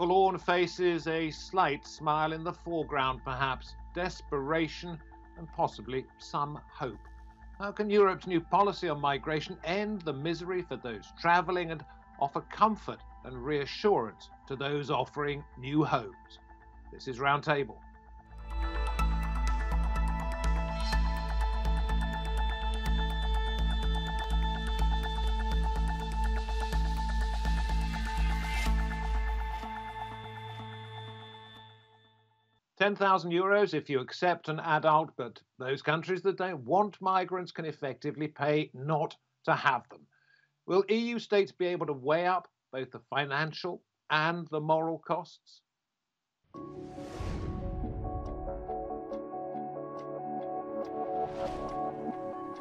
forlorn faces, a slight smile in the foreground, perhaps, desperation, and possibly some hope. How can Europe's new policy on migration end the misery for those travelling and offer comfort and reassurance to those offering new homes? This is Roundtable. 10,000 euros if you accept an adult, but those countries that don't want migrants can effectively pay not to have them. Will EU states be able to weigh up both the financial and the moral costs?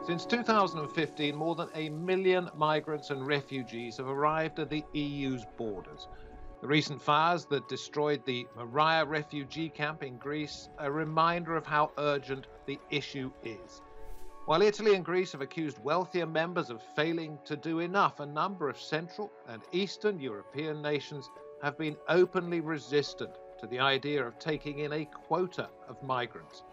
Since 2015, more than a million migrants and refugees have arrived at the EU's borders. The recent fires that destroyed the Moria refugee camp in Greece are a reminder of how urgent the issue is. While Italy and Greece have accused wealthier members of failing to do enough, a number of Central and Eastern European nations have been openly resistant to the idea of taking in a quota of migrants.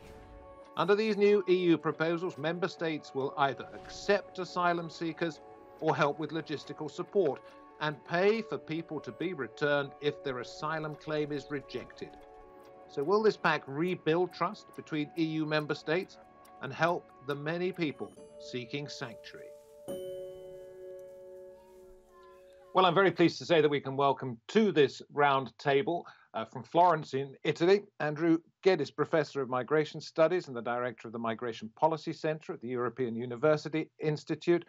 Under these new EU proposals, member states will either accept asylum seekers or help with logistical support, and pay for people to be returned if their asylum claim is rejected. So, will this pact rebuild trust between EU member states and help the many people seeking sanctuary? Well, I'm very pleased to say that we can welcome to this round table uh, from Florence in Italy, Andrew Geddes, Professor of Migration Studies and the Director of the Migration Policy Centre at the European University Institute,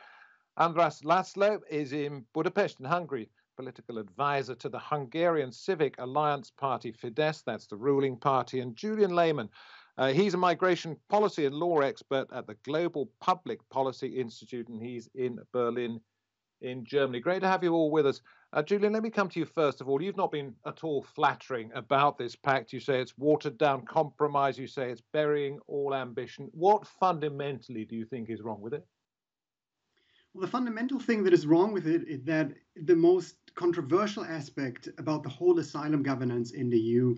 Andras Laszlo is in Budapest in Hungary, political advisor to the Hungarian Civic Alliance Party Fidesz, that's the ruling party, and Julian Lehmann. Uh, he's a migration policy and law expert at the Global Public Policy Institute, and he's in Berlin, in Germany. Great to have you all with us. Uh, Julian, let me come to you first of all. You've not been at all flattering about this pact. You say it's watered down compromise. You say it's burying all ambition. What fundamentally do you think is wrong with it? Well, the fundamental thing that is wrong with it is that the most controversial aspect about the whole asylum governance in the EU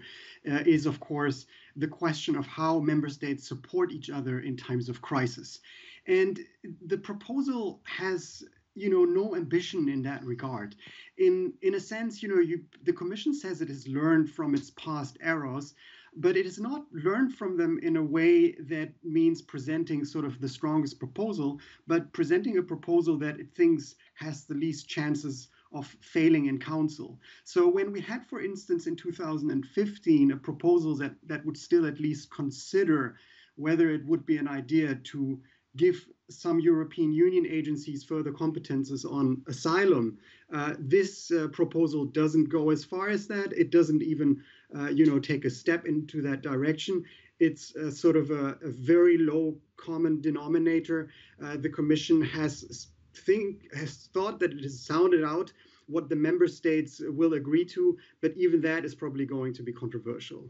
uh, is, of course, the question of how member states support each other in times of crisis. And the proposal has you know no ambition in that regard in in a sense you know you the commission says it has learned from its past errors but it is not learned from them in a way that means presenting sort of the strongest proposal, but presenting a proposal that it thinks has the least chances of failing in council. So when we had, for instance, in 2015, a proposal that, that would still at least consider whether it would be an idea to give some European Union agencies further competences on asylum. Uh, this uh, proposal doesn't go as far as that. It doesn't even, uh, you know, take a step into that direction. It's sort of a, a, very low common denominator. Uh, the Commission has think has thought that it has sounded out what the member states will agree to, but even that is probably going to be controversial.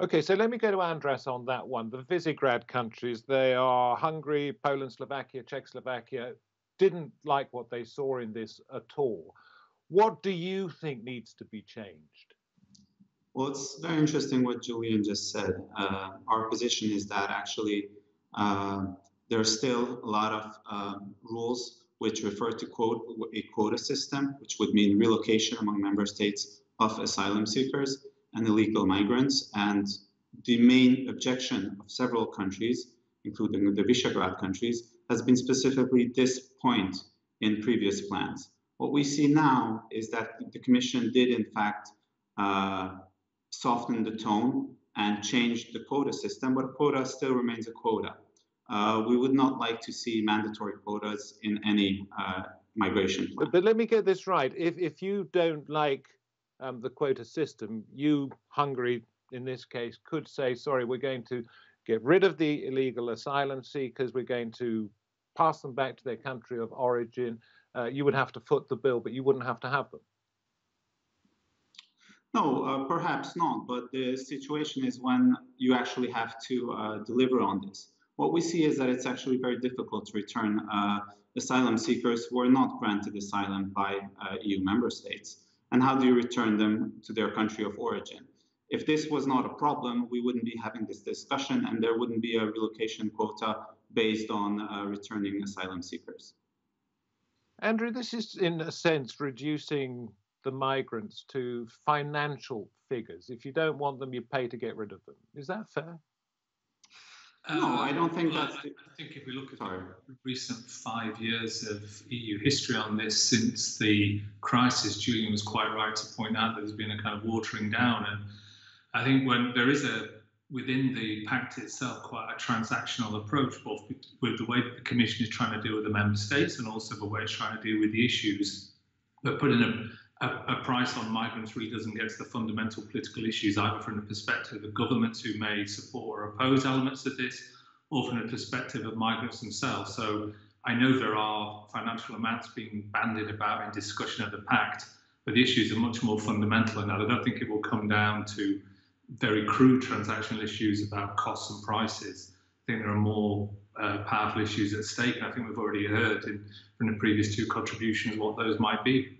Okay, so let me go to Andras on that one. The Visegrad countries, they are Hungary, Poland, Slovakia, Czechoslovakia, didn't like what they saw in this at all. What do you think needs to be changed? Well, it's very interesting what Julian just said. Uh, our position is that actually uh, there are still a lot of um, rules which refer to quote, a quota system, which would mean relocation among member states of asylum seekers and illegal migrants. And the main objection of several countries, including the Visegrad countries, has been specifically this point in previous plans. What we see now is that the Commission did, in fact, uh, soften the tone and change the quota system, but a quota still remains a quota. Uh, we would not like to see mandatory quotas in any uh, migration plan. But, but, let me get this right. If, if you don't like um, the quota system, you, Hungary in this case, could say, sorry, we're going to get rid of the illegal asylum seekers, we're going to pass them back to their country of origin. Uh, you would have to foot the bill, but you wouldn't have to have them. No, uh, perhaps not. But the situation is when you actually have to uh, deliver on this. What we see is that it's actually very difficult to return uh, asylum seekers who are not granted asylum by uh, EU member states. And how do you return them to their country of origin? If this was not a problem, we wouldn't be having this discussion and there wouldn't be a relocation quota based on uh, returning asylum seekers. Andrew, this is in a sense reducing the migrants to financial figures. If you don't want them, you pay to get rid of them. Is that fair? No, I um, don't think well, that's. I, I think if we look at Sorry. the recent five years of EU history on this, since the crisis, Julian was quite right to point out that there's been a kind of watering down. And I think when there is a within the pact itself quite a transactional approach, both with the way that the Commission is trying to deal with the member states and also the way it's trying to deal with the issues. But putting a, a, a, price on migrants really doesn't get to the fundamental political issues, either from the perspective of governments who may support or oppose elements of this, or from the perspective of migrants themselves. So I know there are financial amounts being bandied about in discussion of the pact, but the issues are much more fundamental that. I don't think it will come down to very crude transactional issues about costs and prices. I think there are more uh, powerful issues at stake, and I think we've already heard in, from the previous two contributions what those might be.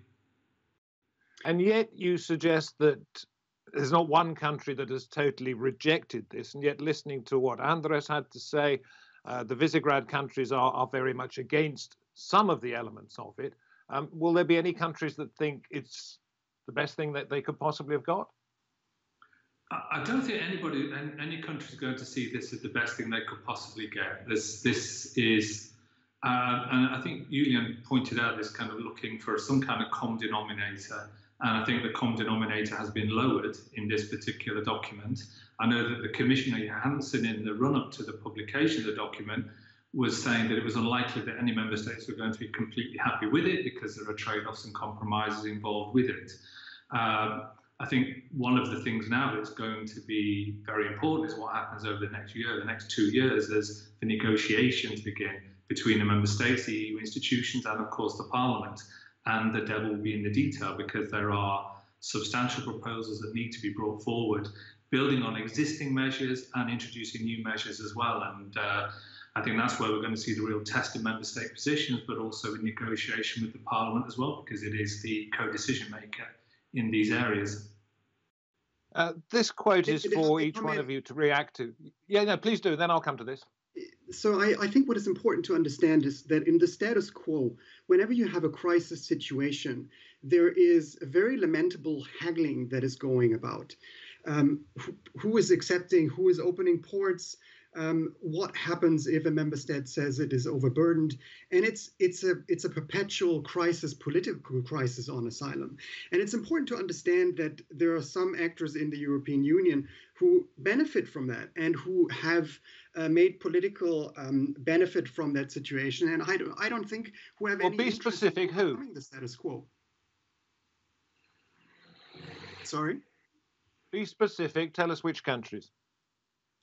And yet, you suggest that there's not one country that has totally rejected this, and yet, listening to what Andras had to say, uh, the Visegrad countries are, are very much against some of the elements of it. Um, will there be any countries that think it's the best thing that they could possibly have got? I don't think anybody, any country is going to see this as the best thing they could possibly get. This, this is, uh, and I think Julian pointed out this kind of looking for some kind of common denominator. And I think the common denominator has been lowered in this particular document. I know that the Commissioner Johansson, in the run up to the publication of the document, was saying that it was unlikely that any member states were going to be completely happy with it because there are trade offs and compromises involved with it. Um, I think one of the things now that's going to be very important is what happens over the next year, the next two years, as the negotiations begin between the member states, the EU institutions, and of course the Parliament. And the devil will be in the detail because there are substantial proposals that need to be brought forward, building on existing measures and introducing new measures as well. And uh, I think that's where we're going to see the real test of member state positions, but also in negotiation with the Parliament as well, because it is the co-decision maker in these areas. Uh, this quote is for each one of you to react to. Yeah, no, please do. Then I'll come to this. So I, I, think what is important to understand is that in the status quo, whenever you have a crisis situation, there is a very lamentable haggling that is going about. Um, who, who is accepting, who is opening ports, um, what happens if a member state says it is overburdened? And it's it's a it's a perpetual crisis political crisis on asylum. And it's important to understand that there are some actors in the european union who benefit from that and who have uh, made political um, benefit from that situation. And i don't i don't think who have well, any be specific who? the status quo. Sorry? Be specific. Tell us which countries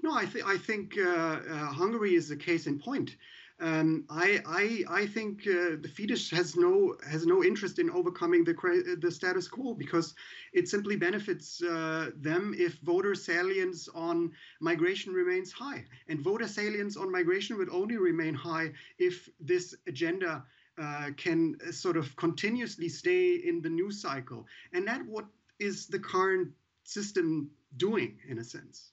no, I, th- I think uh, uh, Hungary is a case in point. Um, I, I, I think uh, the Fidesz has no has no interest in overcoming the the status quo because it simply benefits uh, them if voter salience on migration remains high, and voter salience on migration would only remain high if this agenda uh, can sort of continuously stay in the news cycle, and that what is the current system doing in a sense.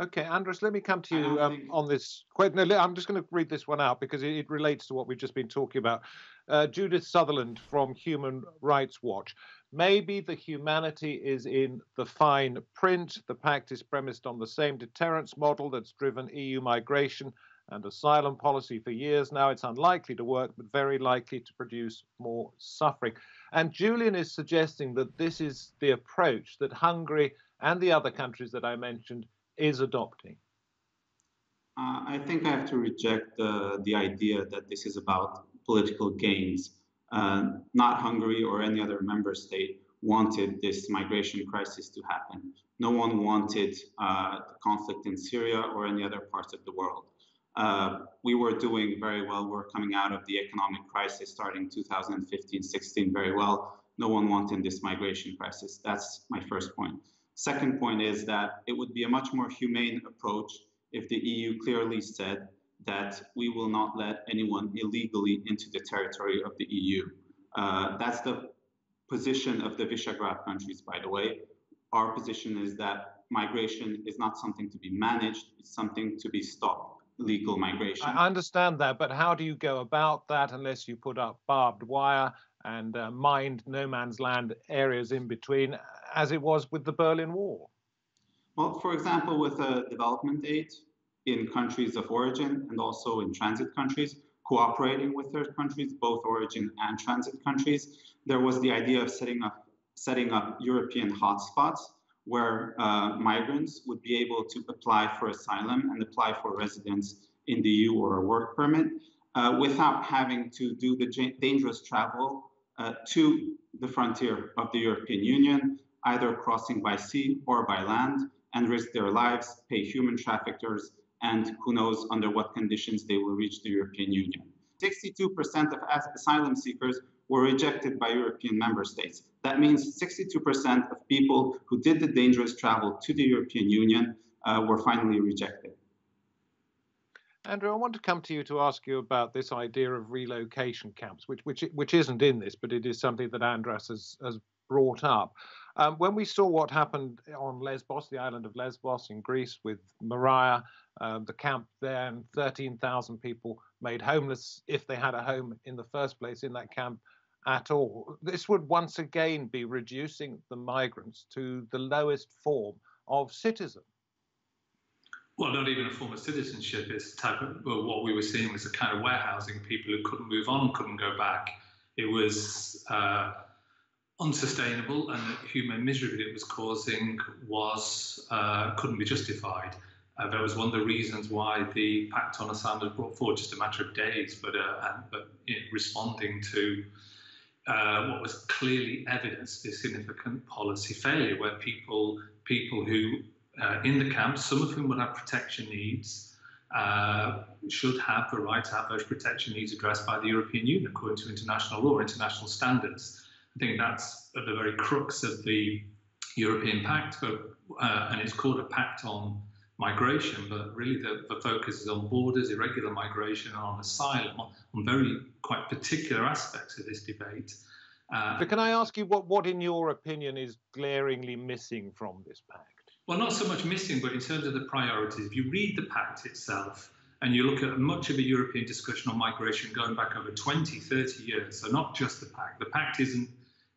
Okay, Andras, let me come to you um, on this. No, I'm just going to read this one out because it, it relates to what we've just been talking about. Uh, Judith Sunderland from Human Rights Watch. Maybe the humanity is in the fine print. The pact is premised on the same deterrence model that's driven EU migration and asylum policy for years now. It's unlikely to work, but very likely to produce more suffering. And Julian is suggesting that this is the approach that Hungary and the other countries that I mentioned is adopting? Uh, I think I have to reject the, the idea that this is about political gains. Uh, not Hungary or any other member state wanted this migration crisis to happen. No one wanted uh, the conflict in Syria or any other parts of the world. Uh, we were doing very well. We're coming out of the economic crisis starting 2015 16 very well. No one wanted this migration crisis. That's my first point. Second point is that it would be a much more humane approach if the EU clearly said that we will not let anyone illegally into the territory of the EU. Uh, that's the position of the Visegrad countries, by the way. Our position is that migration is not something to be managed, it's something to be stopped, legal migration. I understand that, but how do you go about that unless you put up barbed wire and uh, mined no man's land areas in between, as it was with the Berlin Wall? Well, for example, with uh, development aid in countries of origin and also in transit countries, cooperating with third countries, both origin and transit countries, there was the idea of setting up setting up European hotspots where uh, migrants would be able to apply for asylum and apply for residence in the EU or a work permit uh, without having to do the dangerous travel uh, to the frontier of the European Union, either crossing by sea or by land, and risk their lives, pay human traffickers, and who knows under what conditions they will reach the European Union. 62% of asylum seekers were rejected by European member states. That means 62% of people who did the dangerous travel to the European Union uh, were finally rejected. Andrew, I want to come to you to ask you about this idea of relocation camps, which which which isn't in this, but it is something that Andras has, has brought up. Um, when we saw what happened on Lesbos, the island of Lesbos in Greece, with Moria, uh, the camp there, and 13,000 people made homeless if they had a home in the first place in that camp at all. This would once again be reducing the migrants to the lowest form of citizen. Well, not even a form of citizenship. It's type of well, what we were seeing was a kind of warehousing people who couldn't move on, couldn't go back. It was uh, unsustainable, and the human misery that it was causing was uh, couldn't be justified. Uh, that was one of the reasons why the Pact on Asylum was brought forward just a matter of days, but uh, but responding to uh, what was clearly evidence of significant policy failure, where people people who uh, in the camps, some of whom would have protection needs, uh, should have the right to have those protection needs addressed by the European Union according to international law, international standards. I think that's at the very crux of the European Pact, but, uh, and it's called a pact on migration, but really the, the focus is on borders, irregular migration, and on asylum, on very quite particular aspects of this debate. Uh, but can I ask you what, what, in your opinion, is glaringly missing from this pact? Well, not so much missing, but in terms of the priorities. If you read the pact itself and you look at much of the European discussion on migration going back over 20, 30 years, so not just the pact, the pact isn't,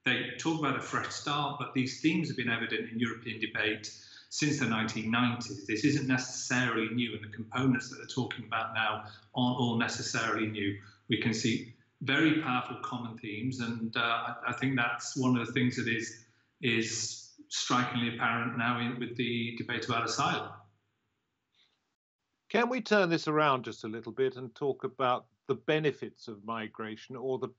they talk about a fresh start, but these themes have been evident in European debate since the 1990s. This isn't necessarily new, and the components that they're talking about now aren't all necessarily new. We can see very powerful common themes, and uh, I, I, think that's one of the things that is is strikingly apparent now in, with the debate about asylum. Can we turn this around just a little bit and talk about the benefits of migration or the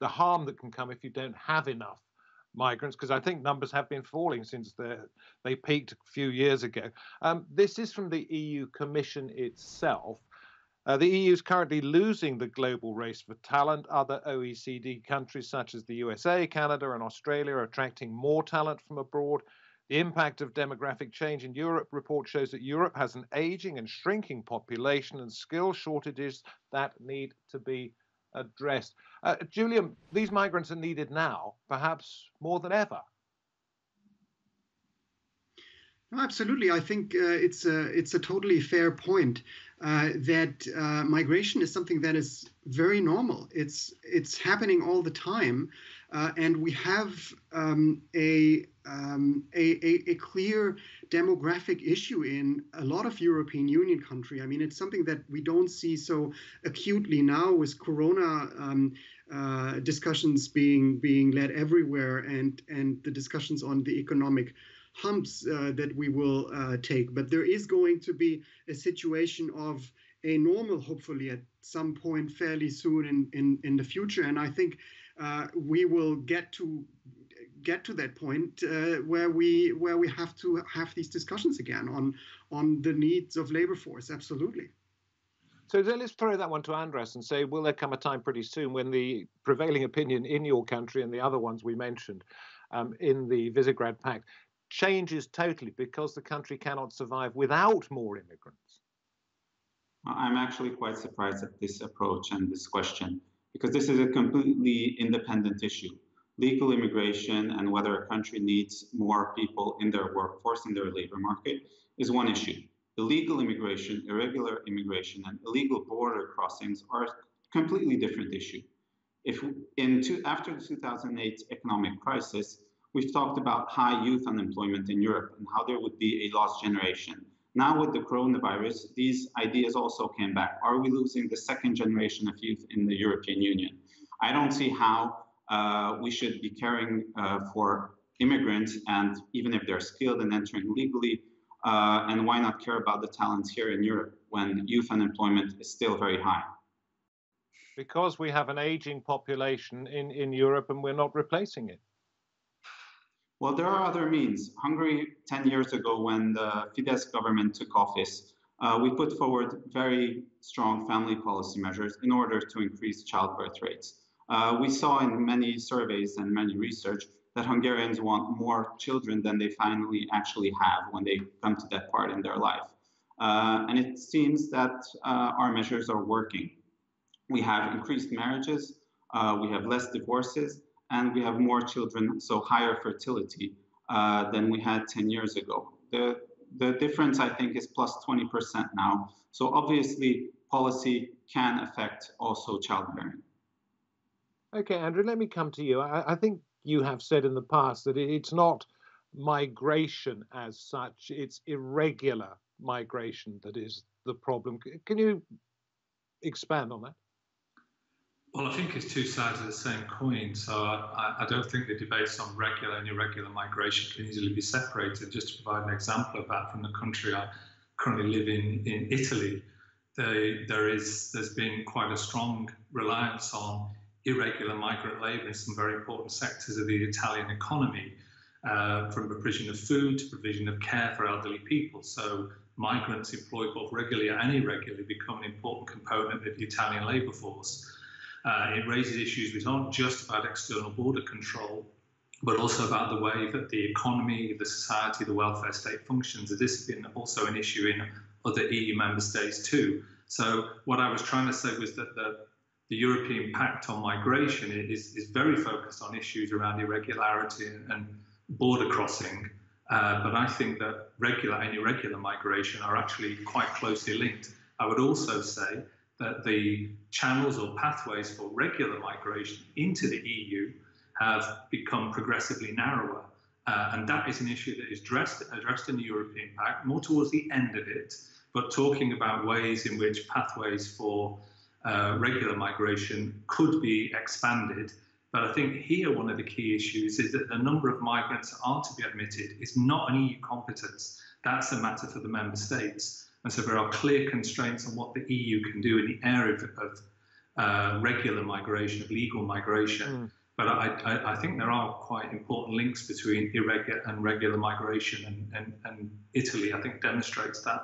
the harm that can come if you don't have enough migrants because I think numbers have been falling since they peaked a few years ago. Um, this is from the EU Commission itself. Uh, the EU is currently losing the global race for talent. Other OECD countries, such as the USA, Canada, and Australia, are attracting more talent from abroad. The impact of demographic change in Europe report shows that Europe has an aging and shrinking population and skill shortages that need to be addressed. Uh, Julian, these migrants are needed now, perhaps more than ever. absolutely, I think uh, it's a it's a totally fair point uh, that uh, migration is something that is very normal. It's it's happening all the time, uh, and we have um, a, um, a, a, a clear demographic issue in a lot of European Union country. I mean, it's something that we don't see so acutely now with Corona um, uh, discussions being being led everywhere, and and the discussions on the economic humps uh, that we will uh, take. But there is going to be a situation of a normal, hopefully, at some point fairly soon in in, in the future, and I think uh, we will get to get to that point uh, where we where we have to have these discussions again on on the needs of labor force. Absolutely. So let's throw that one to Andras and say, will there come a time pretty soon when the prevailing opinion in your country and the other ones we mentioned um, in the Visegrad Pact changes totally because the country cannot survive without more immigrants? I'm actually quite surprised at this approach and this question because this is a completely independent issue. legal immigration and whether a country needs more people in their workforce, in their labor market, is one issue. Illegal immigration, irregular immigration, and illegal border crossings are a completely different issue. If in two, after the 2008 economic crisis, we've talked about high youth unemployment in Europe and how there would be a lost generation. Now with the coronavirus, these ideas also came back. Are we losing the second generation of youth in the European Union? I don't see how uh, we should be caring uh, for immigrants and even if they're skilled and entering legally, uh, and why not care about the talents here in Europe when youth unemployment is still very high? because we have an aging population in, in Europe and we're not replacing it? Well, there are other means. Hungary, 10 years ago, when the Fidesz government took office, uh, we put forward very strong family policy measures in order to increase childbirth rates. Uh, we saw in many surveys and many research that Hungarians want more children than they finally actually have when they come to that part in their life. Uh, and it seems that uh, our measures are working we have increased marriages, uh, we have less divorces, and we have more children, so higher fertility uh, than we had 10 years ago. The, the difference, I think, is plus 20% now. So obviously, policy can affect also childbearing. Okay, Andrew, let me come to you. I, I think you have said in the past that it's not migration as such, it's irregular migration that is the problem. Can you expand on that? Well, I think it's two sides of the same coin. So I, I, don't think the debates on regular and irregular migration can easily be separated. Just to provide an example of that from the country I currently live in, in Italy, they, there is there's been quite a strong reliance on irregular migrant labour in some very important sectors of the Italian economy, uh, from provision of food to provision of care for elderly people. So migrants employed both regularly and irregularly become an important component of the Italian labour force. Uh, it raises issues which aren't just about external border control, but also about the way that the economy, the society, the welfare state functions. This has been also an issue in other EU member states too. So what I was trying to say was that the, the European Pact on Migration is, is very focused on issues around irregularity and, border crossing. Uh, but I think that regular and irregular migration are actually quite closely linked. I would also say that the channels or pathways for regular migration into the EU have become progressively narrower. Uh, and that is an issue that is addressed, addressed in the European Pact, more towards the end of it, but talking about ways in which pathways for uh, regular migration could be expanded. But I think here one of the key issues is that the number of migrants that are to be admitted is not an EU competence. That's a matter for the member states. And so there are clear constraints on what the EU can do in the area of, of uh, regular migration, of legal migration. Mm. But I, I, I, think there are quite important links between irregular and regular migration, and, and, and Italy, I think, demonstrates that.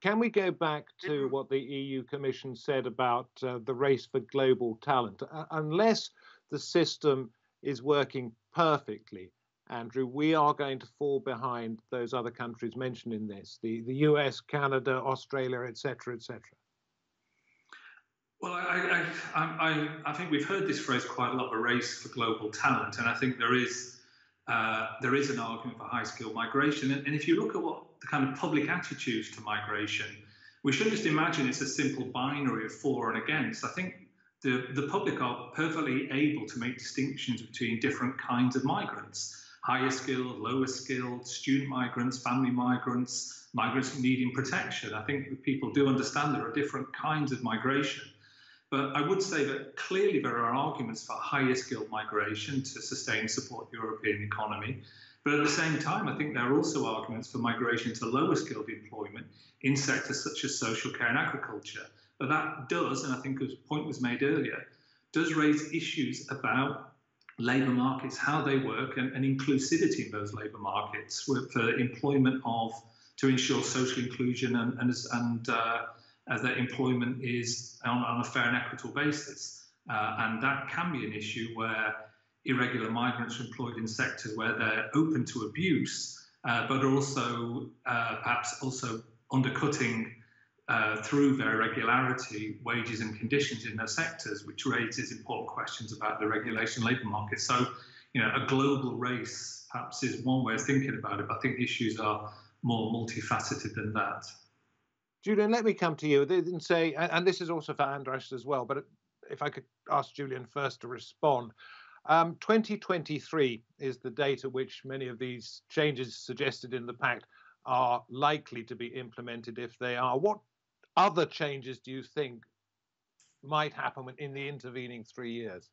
Can we go back to what the EU Commission said about uh, the race for global talent? Uh, unless the system is working perfectly, Andrew, we are going to fall behind those other countries mentioned in this, the, the US, Canada, Australia, etc., etc. Well, I, I, I, I, think we've heard this phrase quite a lot, a race for global talent, and I think there is uh, there is an argument for high skill migration. And, and if you look at what the kind of public attitudes to migration, we shouldn't just imagine it's a simple binary of for and against. I think the, the public are perfectly able to make distinctions between different kinds of migrants higher skilled, lower skilled, student migrants, family migrants, migrants needing protection. I think people do understand there are different kinds of migration. But I would say that clearly there are arguments for higher skilled migration to sustain support the European economy. But at the same time, I think there are also arguments for migration to lower skilled employment in sectors such as social care and agriculture. But that does, and I think a point was made earlier, does raise issues about labour markets, how they work, and, and inclusivity in those labour markets for employment of to ensure social inclusion and and, and uh, as that employment is on, on, a fair and equitable basis. Uh, and that can be an issue where irregular migrants are employed in sectors where they're open to abuse, uh, but also uh, perhaps also undercutting uh, through their irregularity, wages and conditions in their sectors, which raises important questions about the regulation labour market. So, you know, a global race perhaps is one way of thinking about it, but I think issues are more multifaceted than that. Julian, let me come to you and say, and this is also for Andras as well, but if I could ask Julian first to respond. Um, 2023 is the date at which many of these changes suggested in the pact are likely to be implemented if they are. What other changes do you think might happen in the intervening three years?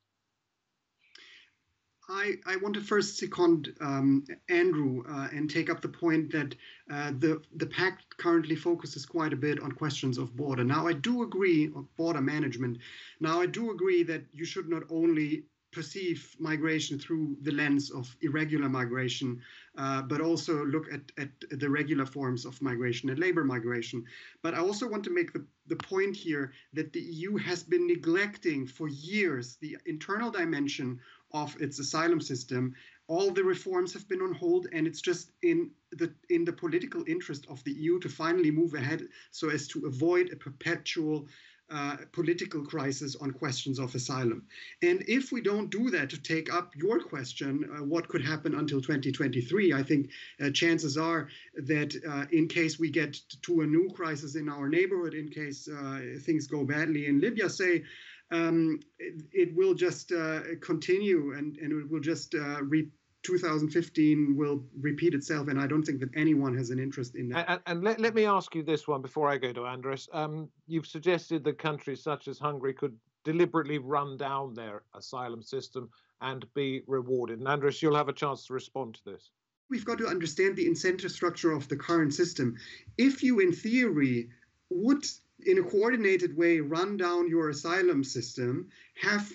I, I want to first second um, Andrew uh, and take up the point that uh, the, the pact currently focuses quite a bit on questions of border. Now, I do agree on border management. Now, I do agree that you should not only perceive migration through the lens of irregular migration, uh, but also look at, at the regular forms of migration and labor migration. But I also want to make the, the point here that the EU has been neglecting for years the internal dimension of its asylum system. All the reforms have been on hold, and it's just in the in the political interest of the EU to finally move ahead so as to avoid a perpetual uh, political crisis on questions of asylum. And if we don't do that, to take up your question, uh, what could happen until 2023, I think uh, chances are that uh, in case we get to a new crisis in our neighborhood, in case uh, things go badly in Libya, say, um, it, it, will just uh, continue and, and it will just re- 2015 will repeat itself, and I don't think that anyone has an interest in that. And, and let, let me ask you this one before I go to Andras. Um, you've suggested that countries such as Hungary could deliberately run down their asylum system and be rewarded. And Andras, you'll have a chance to respond to this. We've got to understand the incentive structure of the current system. If you, in theory, would, in a coordinated way, run down your asylum system, have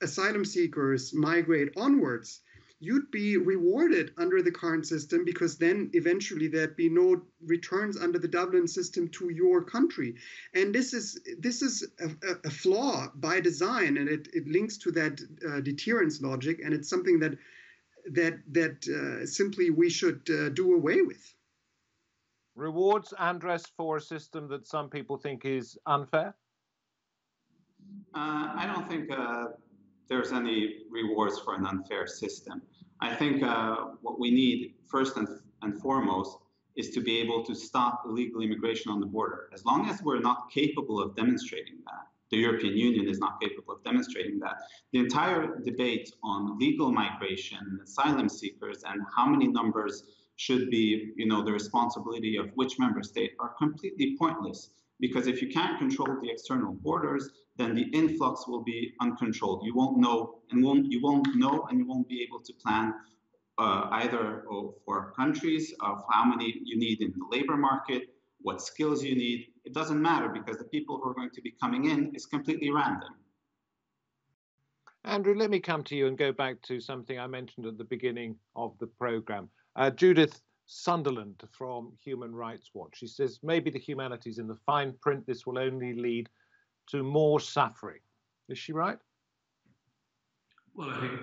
asylum seekers migrate onwards, you'd be rewarded under the current system because then eventually there'd be no returns under the Dublin system to your country. And this is this is a, a flaw by design, and it, it links to that uh, deterrence logic, and it's something that that that uh, simply we should uh, do away with. Rewards Andras for a system that some people think is unfair. Uh, I don't think uh, there's any rewards for an unfair system. I think uh, what we need first and, and foremost is to be able to stop illegal immigration on the border. As long as we're not capable of demonstrating that, the European Union is not capable of demonstrating that. The entire debate on legal migration, asylum seekers, and how many numbers should be, you know, the responsibility of which member state are completely pointless. Because if you can't control the external borders, then the influx will be uncontrolled. You won't know, and won't you won't know, and you won't be able to plan uh, either for countries of how many you need in the labor market, what skills you need. It doesn't matter because the people who are going to be coming in is completely random. Andrew, let me come to you and go back to something I mentioned at the beginning of the program. Uh, Judith Sunderland from Human Rights Watch. She says maybe the humanities in the fine print, this will only lead to more suffering. Is she right? Well, I think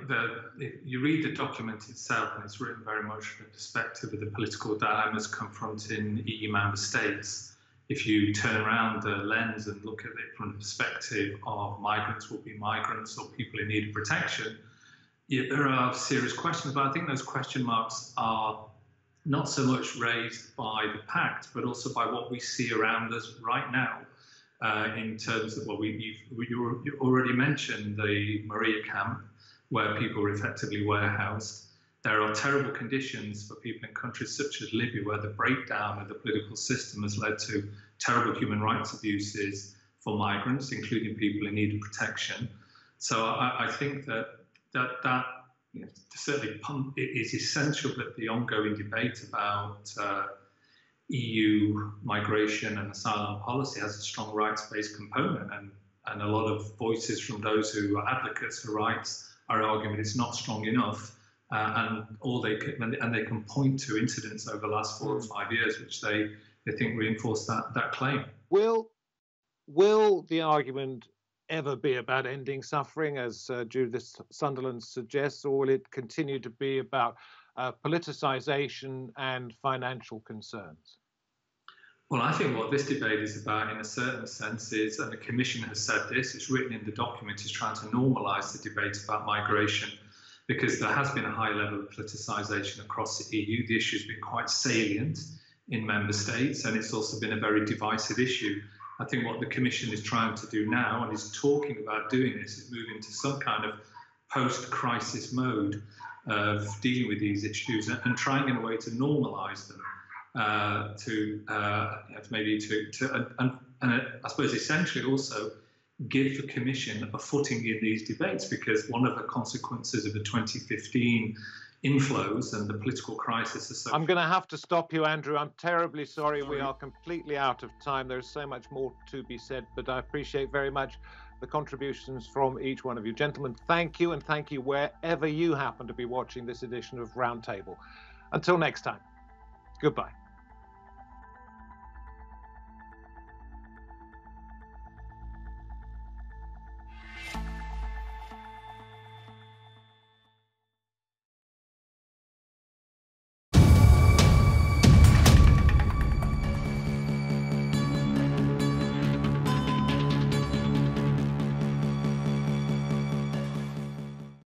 you read the document itself, and it's written very much from the perspective of the political dilemmas confronting EU member states. If you turn around the lens and look at it from the perspective of migrants will be migrants or people in need of protection, yeah, there are serious questions. But I think those question marks are not so much raised by the pact, but also by what we see around us right now uh, in terms of what well, we, you've, you already mentioned the Moria camp, where people were effectively warehoused. There are terrible conditions for people in countries such as Libya, where the breakdown of the political system has led to terrible human rights abuses for migrants, including people in need of protection. So I, I think that that, that you know, certainly it is essential that the ongoing debate about uh, EU migration and asylum policy has a strong rights-based component, and, and a lot of voices from those who are advocates for rights are arguing it's not strong enough, uh, and all they can, and they can point to incidents over the last four or hmm. five years which they, they think reinforce that that claim. Will will the argument ever be about ending suffering, as uh, Judith Sunderland suggests, or will it continue to be about uh, politicization and financial concerns? Well, I think what this debate is about, in a certain sense, is, and the Commission has said this, it's written in the document, is trying to normalise the debate about migration because there has been a high level of politicisation across the EU. The issue has been quite salient in member states, and it's also been a very divisive issue. I think what the Commission is trying to do now, and is talking about doing this, is move into some kind of post crisis mode of dealing with these issues and trying in a way to normalise them uh, to, uh, maybe to, to and, and I suppose essentially also give the Commission a footing in these debates because one of the consequences of the 2015 inflows and the political crisis. Is I'm going to have to stop you, Andrew. I'm terribly sorry. sorry. We are completely out of time. There's so much more to be said, but I appreciate very much the contributions from each one of you. Gentlemen, thank you, and thank you wherever you happen to be watching this edition of Roundtable. Until next time, goodbye.